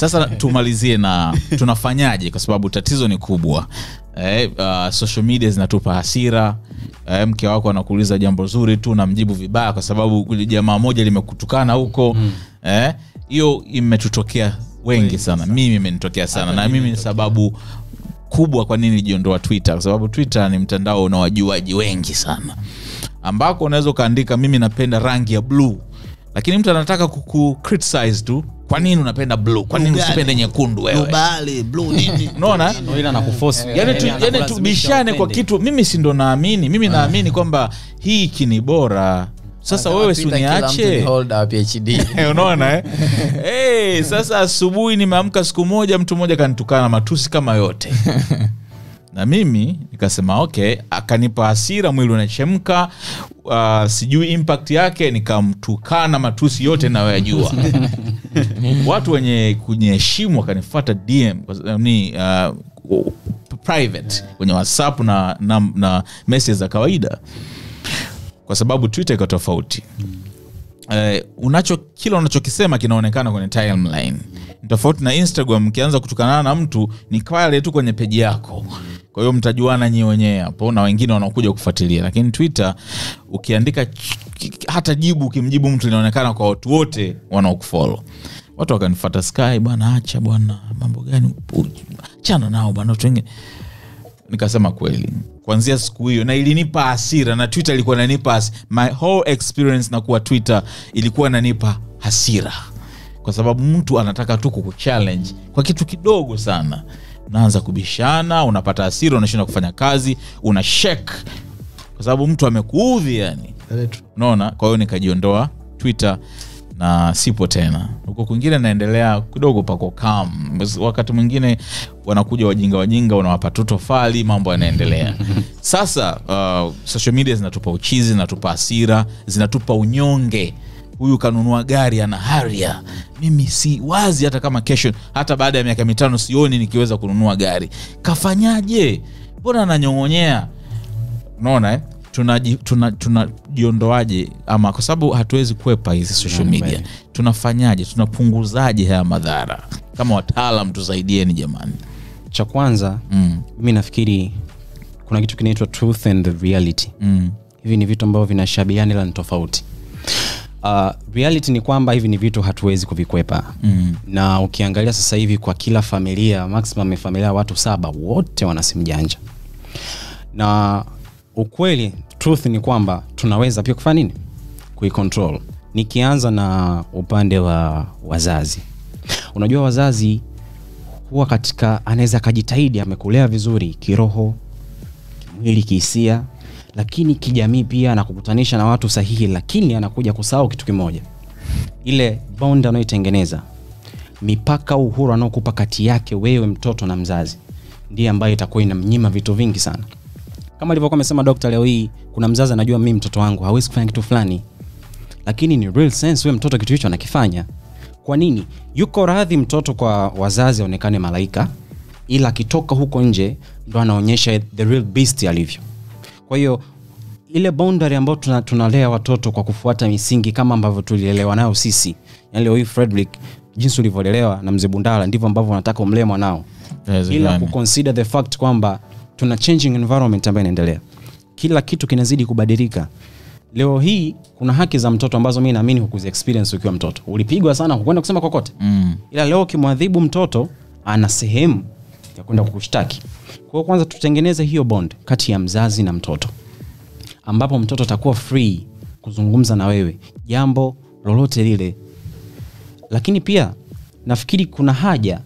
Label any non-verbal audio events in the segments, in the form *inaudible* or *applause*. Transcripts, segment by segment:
sasa *laughs* tumalizie na tunafanyaje kwa sababu tatizo ni kubwa. Eh, uh, social media zinatupa hasira. Eh, mke wako anakuuliza jambo zuri tu namjibu vibaya kwa sababu jamaa moja limekutukana huko. Eh, hiyo imetutokea wengi sana. mimi imenitokea sana. Na mimi ni sababu kubwa kwa nini nijiondoa twitter? Kwa sababu twitter ni mtandao una wajuaji wengi sana. Ambako unaweza ukaandika mimi napenda rangi ya bluu lakini mtu anataka kuku criticize tu kwa nini unapenda blue? Kwa nini usipende nyekundu wewe? Blue blue nini? *laughs* Unaona? Ndio ila nakuforce. yani, tu, Yaani tubishane kwa kitu. Mimi si ndo naamini. Mimi naamini kwamba hii kini bora. Sasa wewe suniache uniache? *laughs* unaona eh? hey, sasa asubuhi nimeamka siku moja mtu mmoja kanitukana matusi kama yote *laughs* na mimi nikasema okay akanipa hasira mwili unachemka uh, sijui impact yake nikamtukana matusi yote nayoyajua *laughs* watu wenye kunyeheshimu wakanifata dm ni uh, private kwenye whatsapp na, na, na message za kawaida. Kwa sababu twitter iko tofauti. Eh, unacho kila unachokisema kinaonekana kwenye timeline. Tofauti na instagram ukianza kutukanana na mtu ni pale tu kwenye peji yako kwa hiyo mtajuana nyie wenyewe hapo na wengine wanakuja kufuatilia. Lakini twitter ukiandika hata jibu ukimjibu mtu linaonekana kwa watu wote wanaokufolo watu wakanifata sky bwana acha bwana mambo gani? Chana nao bwana watu wengine. Nikasema kweli kuanzia siku hiyo na ilinipa hasira na twitter ilikuwa nanipa my whole experience na kuwa twitter ilikuwa nanipa hasira. Kwa sababu mtu anataka tu kukuchallenge kwa kitu kidogo sana unaanza kubishana unapata asiri unashinda kufanya kazi una shek. Kwa sababu mtu amekuudhi yani. Unaona? Kwa hiyo nikajiondoa twitter na sipo tena. Huko kwingine naendelea kidogo pako kam wakati mwingine wanakuja wajinga wajinga unawapa tu tofali mambo yanaendelea. *laughs* Sasa uh, social media zinatupa uchizi zinatupa asira zinatupa unyonge huyu kanunua gari ana haria. Mimi si wazi hata kama kesho hata baada ya miaka mitano sioni nikiweza kununua gari. Kafanyaje? Mbona ananyong'onyea? Unaona eh? tunajiondoaje tuna- tuna ama kwa sababu hatuwezi kwepa hizi social media. tunafanyaje? Tunapunguzaje haya madhara? Kama wataalam tusaidieni jamani. Cha kwanza mm. mi nafikiri kuna kitu kinaitwa truth and reality. Mm. hivi ni vitu ambavyo vinashabiana ila ni tofauti uh, reality ni kwamba hivi ni vitu hatuwezi kuvikwepa. Mm. na ukiangalia sasa hivi kwa kila familia maximum familia watu saba wote wana simu janja. Na ukweli truth ni kwamba tunaweza pia kufanya nini? Kuicontrol. Nikianza na upande wa wazazi. Unajua wazazi huwa katika anaweza akajitahidi amekulea vizuri kiroho kimwili kihisia lakini kijamii pia anakukutanisha na watu sahihi lakini anakuja kusahau kitu kimoja. Ile bond anayoitengeneza mipaka uhuru anaokupa kati yake wewe mtoto na mzazi ndiye ambayo itakuwa inamnyima vitu vingi sana. Kama alivyokuwa amesema dokta leo hii kuna mzazi anajua mimi mtoto wangu hawezi kufanya kitu fulani. Lakini ni real sense wewe mtoto kitu hicho anakifanya. Kwa nini? Yuko radhi mtoto kwa wazazi aonekane malaika ila akitoka huko nje ndo anaonyesha the real beast alivyo kwa hiyo ile boundary ambayo tuna, tunalea watoto kwa kufuata misingi kama ambavyo tulielewa nayo sisi yani leo hii frederick jinsi ulivyolelewa na mzee bundala ndivyo ambavyo unataka umlee mwanao. Ila Inawezekana. kuconsider the fact kwamba tuna changing environment ambayo inaendelea. Kila kitu kinazidi kubadilika. Leo hii kuna haki za mtoto ambazo mi naamini hukuzi experience ukiwa mtoto. Ulipigwa sana hukwenda kusema kokote. Mm. ila leo ukimwadhibu mtoto ana sehemu ya kwenda kukushtaki. Kwa hiyo kwanza tutengeneze hiyo bond kati ya mzazi na mtoto ambapo mtoto atakuwa free kuzungumza na wewe jambo lolote lile. Lakini pia nafikiri kuna haja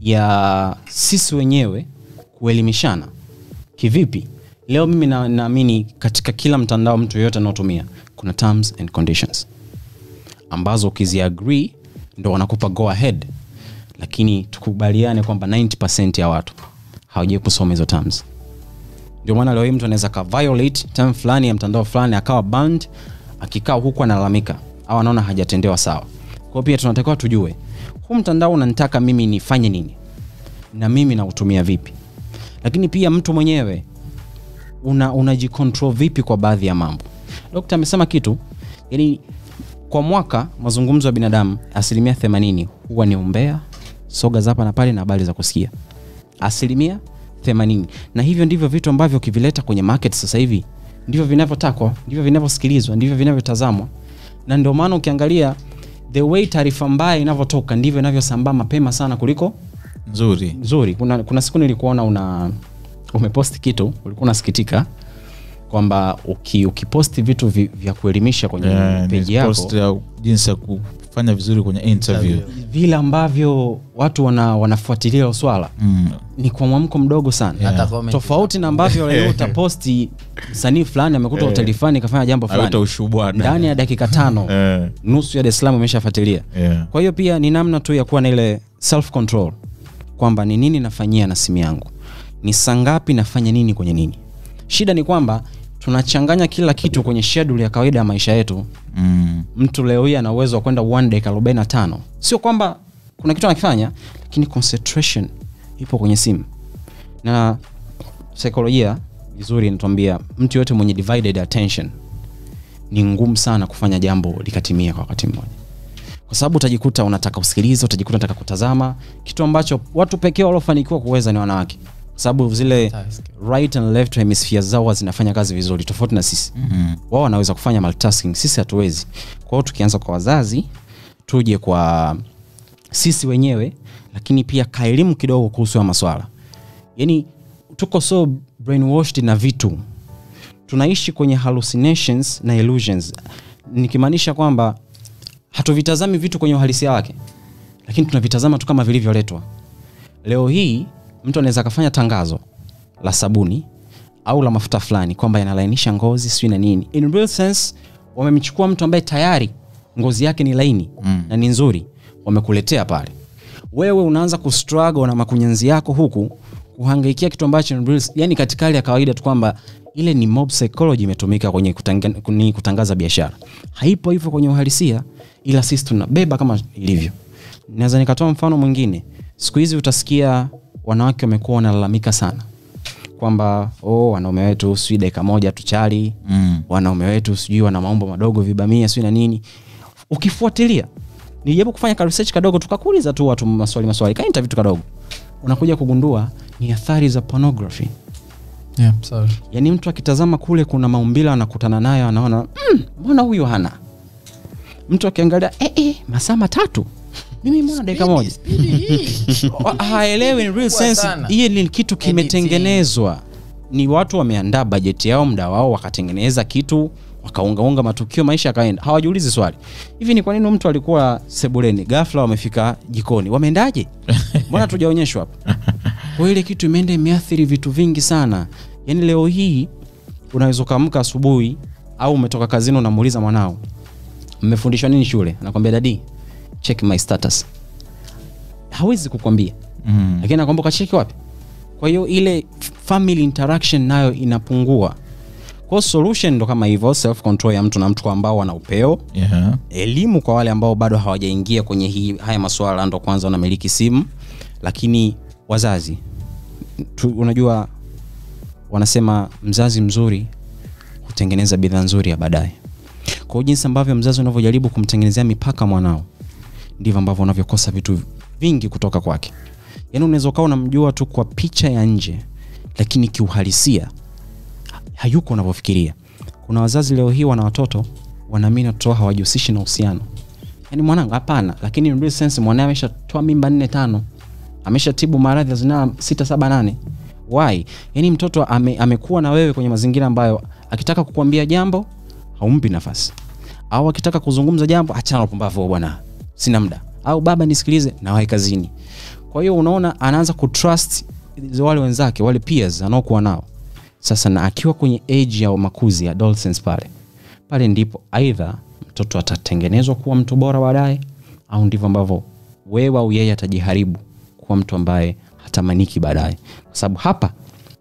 ya sisi wenyewe kuelimishana. Kivipi? Leo mimi naamini na- katika kila mtandao mtu yoyote anaotumia kuna terms and conditions ambazo ukiziagree ndo wanakupa go ahead lakini tukubaliane kwamba 90 ya watu hawajai kusoma hizo terms. Ndio maana leo hii mtu anaweza ka violate term fulani ya mtandao fulani akawa banned akikaa huku analalamika au anaona hajatendewa sawa. Kwa pia tunatakiwa tujue huu mtandao unanitaka mimi nifanye nini? Na mimi nautumia vipi? Lakini pia mtu mwenyewe una unajicontrol vipi kwa baadhi ya mambo? Dokta amesema kitu yani kwa mwaka mazungumzo ya binadamu asilimia 80 huwa ni umbea soga za hapa na pale na habari za kusikia. Asilimia 80 na hivyo ndivyo vitu ambavyo ukivileta kwenye market sasa hivi ndivyo vinavyotakwa ndivyo vinavyosikilizwa ndivyo vinavyotazamwa. Na ndio maana ukiangalia the way taarifa mbaya inavyotoka ndivyo inavyosambaa mapema sana kuliko nzuri. Nzuri. Kuna, kuna siku nilikuona una umeposti kitu ulikuwa unasikitika kwamba uki, ukiposti vitu vi, vya kuelimisha kwenye yeah, peji yako ya jinsi ya kufanya vizuri kwenye interview. Vile ambavyo watu wana, wanafuatilia hilo swala mm. ni kwa mwamko mdogo sana. Yeah. tofauti na ambavyo leo *laughs* utaposti msanii fulani amekuta hoteli fulani kafanya jambo fulani. Ndani ya dakika tano *laughs* nusu ya Dar es Salaam imeshafuatilia. Yeah. kwa hiyo pia ni namna tu ya kuwa na ile self control kwamba ni nini nafanyia na simu yangu? Ni saa ngapi nafanya nini kwenye nini? Shida ni kwamba tunachanganya kila kitu kwenye schedule ya kawaida ya maisha yetu. Mm. mtu leo hii ana uwezo wa kwenda one dakika 45 sio kwamba kuna kitu anakifanya lakini concentration ipo kwenye simu. Na saikolojia vizuri inatuambia mtu yoyote mwenye divided attention ni ngumu sana kufanya jambo likatimia kwa wakati mmoja. Kwa sababu utajikuta unataka usikilize utajikuta unataka kutazama kitu ambacho watu pekee waliofanikiwa kuweza ni wanawake sababu zile right and left hemisphere zao zinafanya kazi vizuri tofauti na sisi. Mm-hmm. wao wanaweza kufanya multitasking sisi hatuwezi. Kwa hiyo tukianza kwa wazazi tuje kwa sisi wenyewe lakini pia kaelimu kidogo kuhusu ya maswala. Yani tuko so brainwashed na vitu. Tunaishi kwenye hallucinations na illusions. Nikimaanisha kwamba hatuvitazami vitu kwenye uhalisia wake lakini tunavitazama tu kama vilivyoletwa. Leo hii mtu anaweza akafanya tangazo la sabuni au la mafuta fulani kwamba yanalainisha ngozi sijui na nini. In real sense wamemchukua mtu ambaye tayari ngozi yake ni laini mm. na ni nzuri. Wamekuletea pale. Wewe unaanza kustruggle na makunyanzi yako huku kuhangaikia kitu ambacho yani katika hali ya kawaida tu kwamba ile ni mob psychology imetumika kwenye kutanga, kuni kutangaza biashara. Haipo hivyo kwenye uhalisia ila sisi tunabeba kama ilivyo. Naweza nikatoa mfano mwingine. Siku hizi utasikia wanawake wamekuwa wanalalamika sana. Kwamba oh, wanaume wetu sijui dakika moja tuchali. Mm. wanaume wetu sijui wana maumbo madogo vibamia sijui na nini. Ukifuatilia nijaribu kufanya ka research kadogo tukakuuliza tu watu maswali maswali kainta vitu kadogo. Unakuja kugundua ni athari za pornography. Yeah, sorry. yani mtu akitazama kule kuna maumbile anakutana nayo anaona mbona "Mm, huyu hana? Mtu akiangalia eh, eh, masaa matatu mimi mbona dakika moja. *laughs* haelewi in real sense. sana. ni kitu kimetengenezwa. Ni watu wameandaa bajeti yao mda wao wakatengeneza kitu wakaungaunga matukio maisha yakaenda. Hawajiulizi swali. Hivi ni kwa nini mtu alikuwa sebuleni? Gafla wamefika jikoni. Wameendaje? Mbona tujaonyeshwa hapa? *laughs* Kwa ile kitu imeenda imeathiri vitu vingi sana. Yaani leo hii unaweza ukaamka asubuhi au umetoka kazini unamuuliza mwanao mmefundishwa nini shule? Anakwambia dadi check my status. Hawezi kukwambia. Mm. lakini nakwamba ukacheki wapi? Kwa hiyo ile family interaction nayo inapungua. Kwa solution ndo kama hivyo self control ya mtu na mtu ambao wana upeo. Yeah. elimu kwa wale ambao bado hawajaingia kwenye hii, haya masuala ndo kwanza wanamiliki simu. Lakini wazazi tu, unajua wanasema mzazi mzuri hutengeneza bidhaa nzuri ya baadaye. Kwa hiyo jinsi ambavyo mzazi unavyojaribu kumtengenezea mipaka mwanao ndivyo ambavyo unavyokosa vitu vingi kutoka kwake. Yaani unaweza ukawa unamjua tu kwa picha ya nje lakini kiuhalisia hayuko unavyofikiria. Kuna wazazi leo hii wana watoto wanaamini watoto hawajihusishi na uhusiano. Yaani mwanangu hapana lakini sense mwanae ameshatoa mimba nne tano ameshatibu maradhi ya zinaa sita saba nane. Why? Yaani mtoto ame, amekuwa na wewe kwenye mazingira ambayo akitaka kukuambia jambo haumpi nafasi. Au akitaka kuzungumza jambo achana na upumbavu bwana sina muda. Au baba nisikilize nawahi kazini. Kwa hiyo unaona anaanza kutrust wale wenzake wale peers anaokuwa nao. Sasa na akiwa kwenye age ya makuzi adolescence pale pale ndipo aidha mtoto atatengenezwa kuwa mtu bora baadaye au ndivyo ambavyo wewe au yeye atajiharibu kuwa mtu ambaye hatamaniki baadaye. Kwa sababu hapa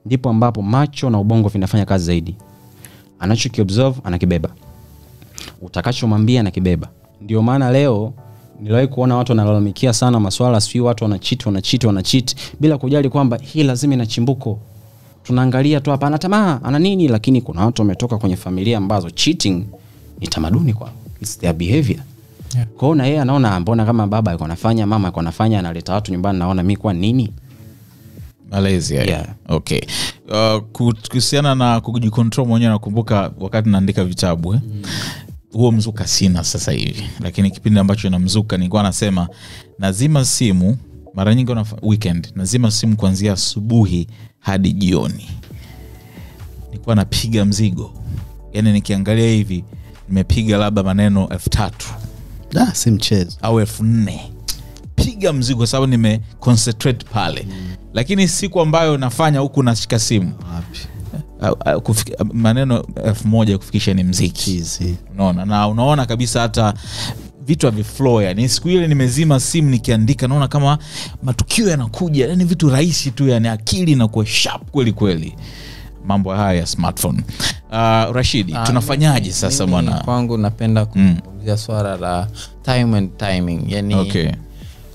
ndipo ambapo macho na ubongo vinafanya kazi zaidi. Anachokiobserve anakibeba. Utakachomwambia anakibeba. Ndio maana leo niliwahi kuona watu wanalalamikia sana maswala sijui watu wanachiti wanachiti wanachiti bila kujali kwamba hii lazima ina chimbuko tunaangalia tu hapa ana tamaa ana nini lakini kuna watu wametoka kwenye familia ambazo cheating ni tamaduni kwao It's their behavior yeah. kwao na yeye anaona mbona kama baba alikuwa anafanya mama alikuwa anafanya analeta watu nyumbani naona mi kwa nini malezi haya. Yeah. okay uh, kuhusiana na kujikontrol mwenyewe nakumbuka wakati naandika vitabu eh? Huo mzuka sina sasa hivi. Lakini kipindi ambacho namzuka nilikuwa nasema nazima simu mara nyingi weekend nazima simu kuanzia asubuhi hadi jioni. Nilikuwa napiga mzigo. Yani nikiangalia hivi nimepiga labda maneno elfu tatu. Da, si mchezo. Au elfu nne. Piga mzigo kwa sababu nime concentrate pale. Lakini siku ambayo nafanya huku nashika simu. Wapi maneno elfu moja kufikisha ni mziki. Unaona? Na unaona kabisa hata vitu haviflow yani siku ile nimezima simu nikiandika naona kama matukio yanakuja yani vitu rahisi tu yani akili inakuwa sharp kweli kweli. Mambo haya ya smartphone. Uh, rashidi uh, tunafanyaje mimi- sasa bwana? kwangu napenda kuzungumzia swala la time and timing yani okay.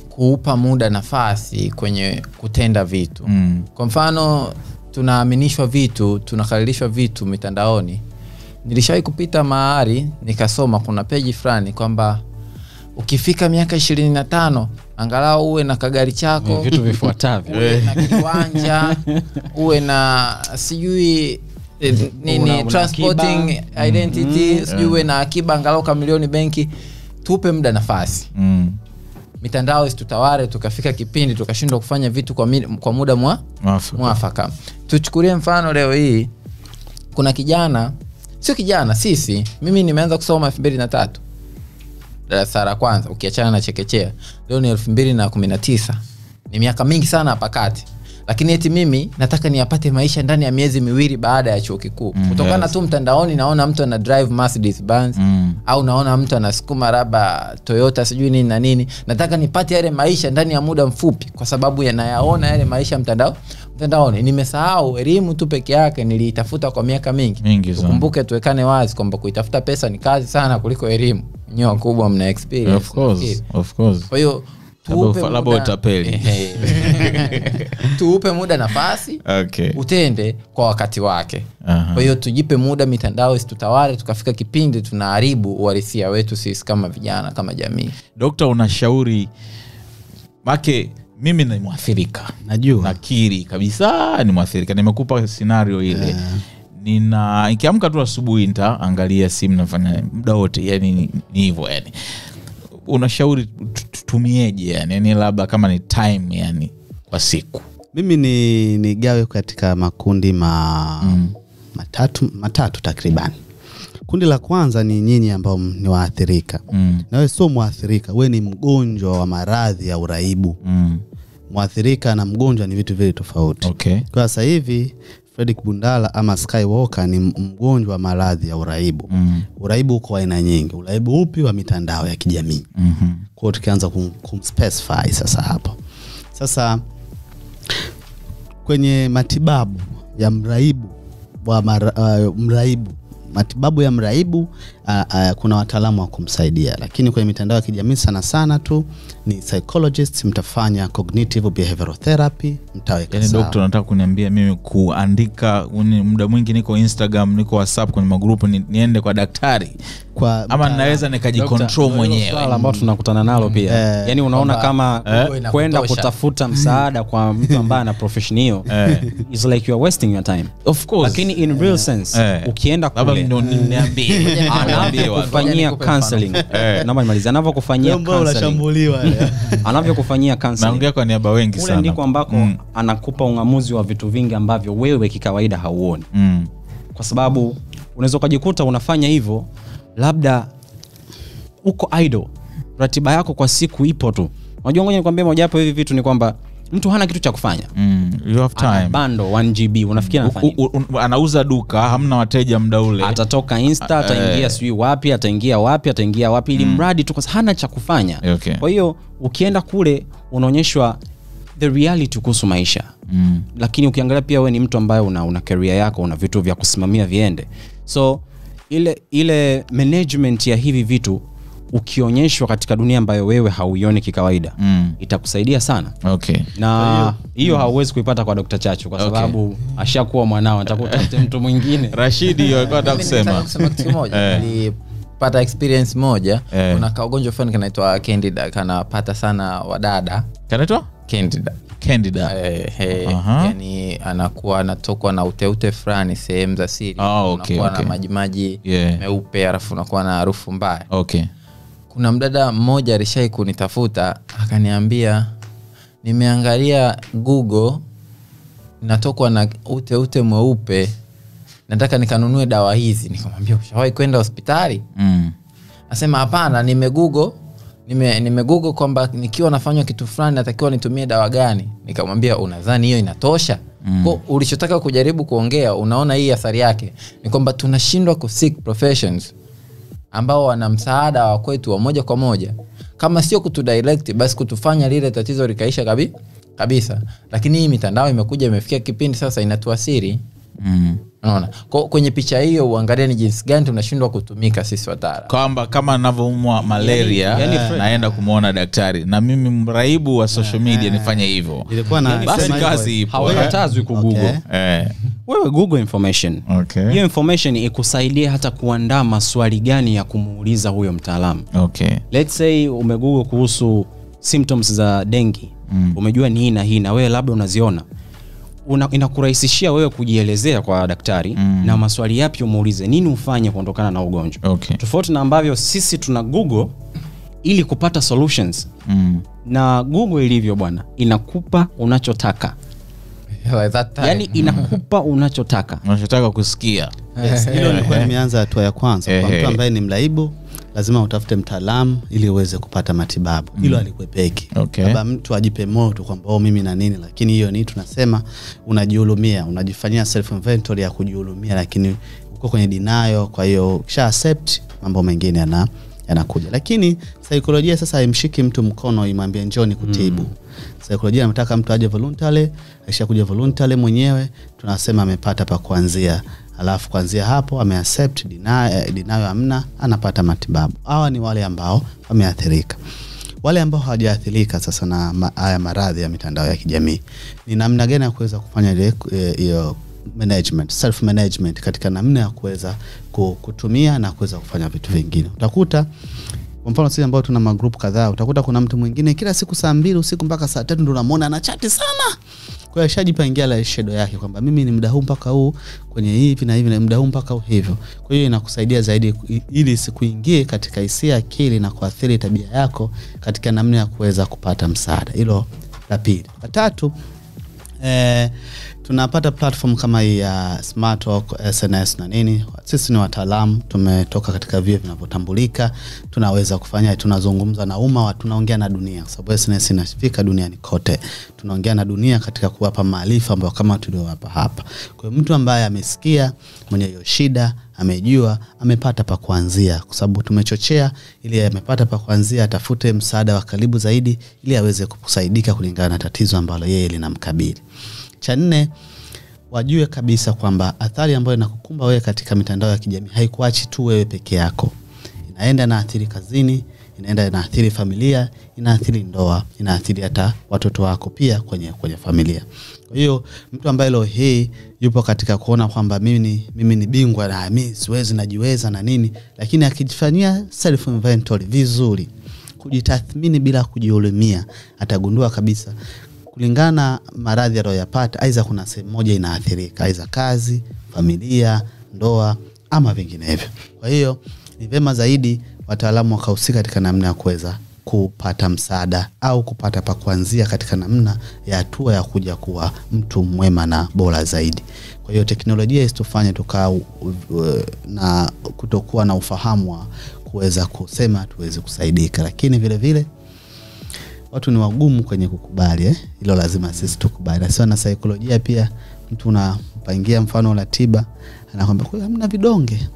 kuupa muda nafasi kwenye kutenda vitu. Mm. kwa mfano tunaaminishwa vitu tunakalilishwa vitu mitandaoni. Nilishawai kupita mahari nikasoma kuna peji fulani kwamba ukifika miaka ishirini na tano angalau uwe na kagari chako vitu vifuatavyo. uwe na *laughs* kiwanja uwe na sijui eh, nini una transporting akiba. identity sijui uwe na akiba angalau kamilioni benki tupe muda nafasi. Mm. Mitandao isitutaware tukafika kipindi tukashindwa kufanya vitu kwa, mi, kwa muda mwa, Mwafaka. mwafaka. Tuchukulie mfano leo hii kuna kijana sio kijana sisi mimi nimeanza kusoma elfu mbili na tatu darasa la kwanza ukiachana na chekechea leo ni elfu mbili na kumi na tisa. Ni miaka mingi sana hapa kati lakini eti mimi nataka niyapate maisha ndani ya miezi miwili baada ya chuo kikuu. Mm, kutokana yes. tu mtandaoni naona mtu ana drive Mercedes Benz Mm. au naona mtu anasukuma raba toyota sijui nini na nini. Nataka nipate yale maisha ndani ya muda mfupi kwa sababu yanayaona yale maisha mtandao mtandaoni. Nimesahau elimu tu peke yake niliitafuta kwa miaka mingi. Mingi tukumbuke tuwekane wazi kwamba kuitafuta pesa ni kazi sana kuliko elimu. Nyewe kubwa mna experience. Of course, of course. kwa hiyo Labda tuupe muda- utapeli. *laughs* Tuupe muda nafasi. Okay. utende kwa wakati wake. Kwa hiyo tujipe muda mitandao isitutawale tukafika kipindi tunaharibu uharisia wetu sisi kama vijana kama jamii. Dokta unashauri make mimi ni mwathirika. Najua. Nakiri kabisa nimwathirika nimekupa sinario ile. Yeah nina ikiamka tu asubuhi nitaangalia simu nafanya muda wote yani ni ni hivyo yani unashauri tutumieje yani yani labda kama ni time yani kwa siku mimi ni nigawe katika makundi ma, mm. matatu, matatu takriban kundi la kwanza ni nyinyi ambao ni waathirika mm. na wewe sio mwathirika we ni mgonjwa wa maradhi ya uraibu Mm. mwathirika na mgonjwa ni vitu vili tofauti okay kwa sasa hivi Fredrick Bundala ama Skywalker ni mgonjwa wa maradhi ya uraibu mm. uraibu uko aina nyingi uraibu upi wa mitandao ya kijamii mm-hmm. kwao tukianza kum, kumspecify sasa hapo sasa kwenye matibabu ya mraibu wa mara, uh, mraibu matibabu ya mraibu uh, a, kuna wataalamu wa kumsaidia. Lakini kwenye mitandao ya kijamii sana sana tu ni psychologist mtafanya cognitive behavioral therapy mtaweka yani dokta nataka kuniambia mimi kuandika muda mwingi niko instagram niko whatsapp kwenye magrupu ni, niende kwa daktari. Kwa ama naweza nikajikontrol mwenyewe. swala ambao tunakutana nalo pia. Eh, yani unaona mba, kama eh, kwenda kutafuta msaada kwa mtu ambaye ana profession hiyo *laughs* is like you are wasting your time. Of course. Lakini in real sense Eh. ukienda kule ndo niambie. *laughs* *laughs* anavyokufanyia counseling. naomba nimalize. Anavyokufanyia unashambuliwa anavyokufanyia naongea kwa niaba wengi sana. ndiko ambako Mm, anakupa ung'amuzi wa vitu vingi ambavyo wewe kikawaida hauoni. Mm, kwa sababu unaweza ukajikuta unafanya hivyo labda uko idle. Ratiba yako kwa siku ipo tu. Unajua ngoja nikwambia mojawapo hivi vitu ni kwamba mtu hana kitu cha kufanya. Mm. you have Ana bando 1 gb unafikiri anauza duka hamna wateja mda ule. Atatoka insta ataingia sijui wapi ataingia wapi ataingia wapi ili mradi tu hana cha kufanya. Okay. kwa hiyo ukienda kule unaonyeshwa the reality kuhusu maisha. Mm. lakini ukiangalia pia we ni mtu ambaye una, una career yako una vitu vya kusimamia viende. So ile ile management ya hivi vitu ukionyeshwa katika dunia ambayo wewe hauioni kikawaida Mm. itakusaidia sana okay na hiyo hauwezi kuipata kwa dokta Chachu kwa sababu Okay. ashakuwa mwanao atakutafute *laughs* mtu mwingine rashidi *laughs* hiyo alikuwa nataka kusema Eh. Pata experience moja Eh. kuna kaugonjwa fulani kanaitwa candida kanapata sana wadada kanaitwa candida candida Eh, eh, uh-huh. yani anakuwa anatokwa na uteute fulani sehemu za siri oh, okay, unakuwa okay. na majimaji Yeah. meupe alafu unakuwa na harufu mbaya okay kuna mdada mmoja alishai kunitafuta akaniambia nimeangalia google natokwa na ute ute mweupe nataka nikanunue dawa hizi. Nikamwambia ushawahi kwenda hospitali? Mm. asema hapana nimegugo nime, nimegugo kwamba nikiwa nafanywa kitu fulani natakiwa nitumie dawa gani. Nikamwambia unadhani hiyo inatosha? Mm. ko ulichotaka kujaribu kuongea unaona hii athari yake ni kwamba tunashindwa ku professions ambao wana msaada wa kwetu wa moja kwa moja. Kama sio kutudirect basi kutufanya lile tatizo likaisha kabi, kabisa. Lakini hii mitandao imekuja imefikia kipindi sasa inatuasiri Mm. kwenye picha hiyo uangalie ni jinsi gani tunashindwa kutumika sisi watara kwamba kama anavyoumwa malaria yani yeah, naenda kumwona daktari. Na mimi mraibu wa social media yeah, nifanye hivyo. Basi kazi hivyo. ipo hawakatazwi kugoogle Okay. eh. wewe google information. Okay. hiyo information ikusaidie hata kuandaa maswali gani ya kumuuliza huyo mtaalamu. Okay. Let's say umegoogle kuhusu symptoms za dengi mm. umejua ni hii na hii na wewe labda unaziona Una, inakurahisishia wewe kujielezea kwa daktari mm. na maswali yapi umuulize nini ufanye kuondokana na ugonjwa. Okay. Tofauti na ambavyo sisi tuna google ili kupata solutions. Mm. na google ilivyo bwana inakupa unachotaka. Like that time. yaani inakupa *laughs* unachotaka. Unachotaka kusikia. Yes, hilo nilikuwa nimeanza hatua ya kwanza. Kwa mtu ambaye ni mraibu lazima utafute mtaalamu ili uweze kupata matibabu mm. ilo alikwepeki Okay. labda mtu ajipe moto kwamba oh, mimi na nini lakini hiyo ni tunasema unajihulumia unajifanyia self inventory ya kujihulumia lakini uko kwenye dinayo kwa hiyo ukisha accept mambo mengine yana yanakuja lakini saikolojia sasa haimshiki mtu mkono imwambie njoni kutibu mm. saikolojia anataka mtu aje voluntary akishakuja voluntary mwenyewe tunasema amepata pa kuanzia alafu kuanzia hapo ameaccept deny- eh, dinayo amna anapata matibabu. Hawa ni wale ambao wameathirika. Wale ambao hawajaathirika sasa na haya maradhi ya mitandao ya kijamii ni namna gani ya kuweza kufanya eh, hiyo management self management katika namna ya kuweza ku- kutumia na kuweza kufanya vitu vingine. Utakuta kwa mfano sisi ambao tuna magrupu kadhaa utakuta kuna mtu mwingine kila siku saa mbili usiku mpaka saa tatu ndo unamwona anachati sana kwa hiyo ashajipangia la yake kwamba mimi ni muda huu mpaka huu kwenye hivi na hivi na muda huu mpaka huu hivyo. Kwa hiyo inakusaidia zaidi ili isikuingie katika hisia akili na kuathiri tabia yako katika namna ya kuweza kupata msaada. Hilo la pili. La tatu eh, tunapata platform kama hii ya smart Talk, sns na nini. Sisi ni wataalamu tumetoka katika vio vinavyotambulika. Tunaweza kufanya tunazungumza na umma tunaongea na dunia. Kwa sababu sns inafika duniani kote. Tunaongea na dunia katika kuwapa maarifa ambayo kama tuliowapa hapa. Kwa mtu ambaye amesikia mwenye hiyo shida amejua amepata pa kuanzia. Kwa sababu tumechochea ili amepata pa kuanzia atafute msaada wa karibu zaidi ili aweze kusaidika kulingana na tatizo ambalo yeye linamkabili cha nne wajue kabisa kwamba athari ambayo inakukumba wewe katika mitandao ya kijamii haikuachi tu wewe peke yako. Inaenda inaathiri kazini inaenda inaathiri familia inaathiri ndoa inaathiri hata watoto wako pia kwenye, kwenye familia. Kwa hiyo mtu ambaye leo hii yupo katika kuona kwamba mimi ni, mimi ni bingwa na mi siwezi najiweza na nini lakini akijifanyia self inventory vizuri kujitathmini bila kujihurumia atagundua kabisa kulingana maradhi aliyoyapata aidha kuna sehemu moja inaathirika aidha kazi familia ndoa ama vinginevyo. Kwa hiyo ni vema zaidi wataalamu wakahusika katika namna ya kuweza kupata msaada au kupata pa kuanzia katika namna ya hatua ya kuja kuwa mtu mwema na bora zaidi. Kwa hiyo teknolojia isitufanye tukaa u- u- na kutokuwa na ufahamu wa kuweza kusema tuwezi kusaidika. Lakini vile vile watu ni wagumu kwenye kukubali eh? ilo lazima sisi tukubali. Nasiwa na saikolojia pia mtu unampangia mfano ratiba anakwambia kwa hamna vidonge.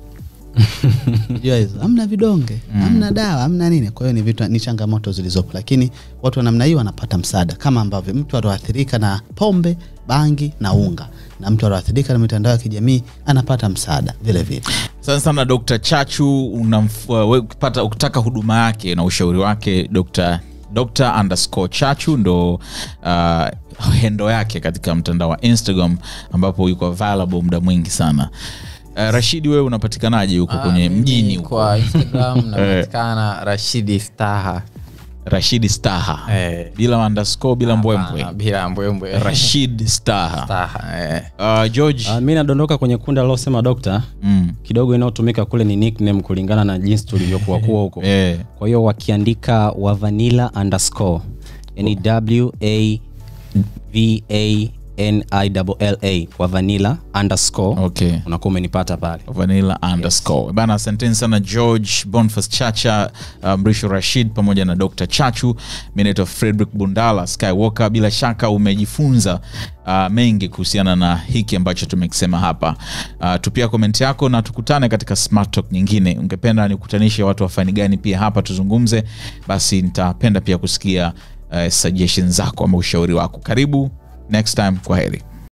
*laughs* Hizo hamna vidonge hamna dawa hamna nini. Kwa hiyo ni vitu ni changamoto zilizopo. Lakini watu wa namna hiyo wanapata msaada. Kama ambavyo mtu alioathirika na pombe bangi na unga. Na mtu alioathirika na mitandao ya kijamii anapata msaada vile vile. Sana sana dr chachu unamf- we- pata, ukitaka huduma yake na ushauri wake dr dr underscore chachu ndo uh, hendo yake katika mtandao wa instagram ambapo yuko available muda mwingi sana. Uh, rashidi wewe unapatikanaje huko Ah, kwenye mjini huko? kwa instagram *laughs* napatikana rashidi staha rashidi staha Eh. bila underscore bila mbwembwe Hapana, bila mbwembwe *laughs* rashid staha staha eh. uh, george Uh, mi nadondoka kwenye kundi alilosema dokta mm. kidogo inayotumika kule ni nickname kulingana na jinsi tulivyokuwa kuwa *laughs* huko eh. kwa hiyo wakiandika wa vanilla underscore yani w a v a n kwa vanilla underscore. Okay. Unakuwa umenipata pale. Vanilla underscore. Bana asanteni sana george bonfas chacha mrisho um, rashid pamoja na dr chachu. Mi naitwa frederick bundala skywalker. Bila shaka umejifunza uh, mengi kuhusiana na hiki ambacho tumekisema hapa. Uh, tupia komenti yako na tukutane katika smart talk nyingine. Ungependa nikutanishe watu wafani gani pia hapa tuzungumze? Basi nitapenda pia kusikia uh, suggestion zako ama ushauri wako. Karibu next time kwa heri